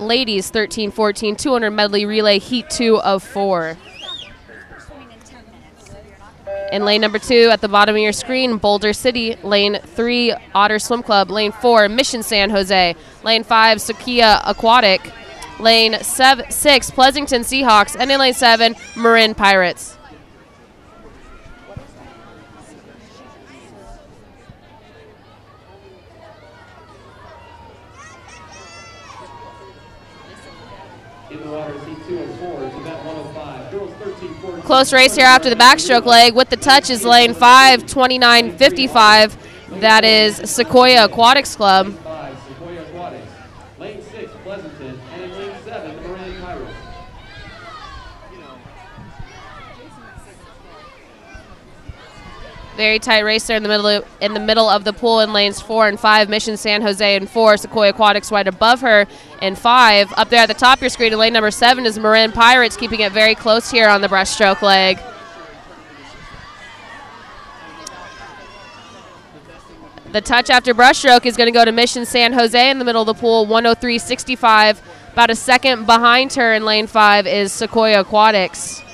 ladies 13 14 200 medley relay heat two of four. In lane number two, at the bottom of your screen, Boulder City. Lane three, Otter Swim Club. Lane four, Mission San Jose. Lane five, Sequoia Aquatic. Lane seven, six, Pleasanton Seahawks. And in lane seven, Marin Pirates. In the water, C2 and 4 is event 105. Girls 13 14. Close race here after the backstroke leg. With the touch is lane five, 29 55. That is Sequoia Aquatics Club. Sequoia Aquatics. Lane 6, Pleasanton. And in lane 7, the Marin Pirates. Very tight race there in the middle of, in the middle of the pool in lanes four and five. Mission San Jose in four. Sequoia Aquatics right above her in five. Up there at the top of your screen in lane number seven is Marin Pirates, keeping it very close here on the breaststroke leg. The touch after breaststroke is going to go to Mission San Jose in the middle of the pool, 103.65. About a second behind her in lane five is Sequoia Aquatics.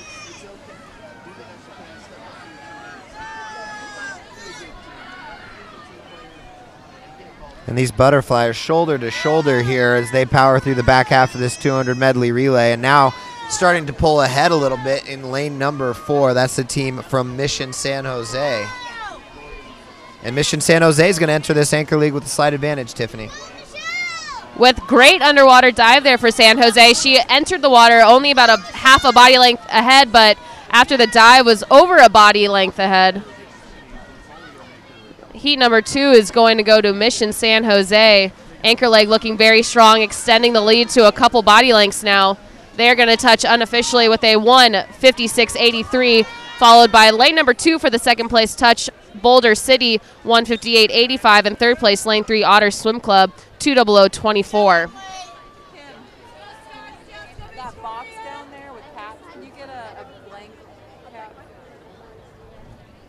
And these butterflies shoulder to shoulder here as they power through the back half of this 200 medley relay. And now starting to pull ahead a little bit in lane number four. That's the team from Mission San Jose. And Mission San Jose is going to enter this Anchor League with a slight advantage, Tiffany. with great underwater dive there for San Jose. She entered the water only about a half a body length ahead, but after the dive was over a body length ahead. Heat number two is going to go to Mission San Jose. Anchor leg looking very strong, extending the lead to a couple body lengths now. They're going to touch unofficially with a 156.83, followed by lane number two for the second place touch, Boulder City 158.85, and third place lane three Otter Swim Club 20024.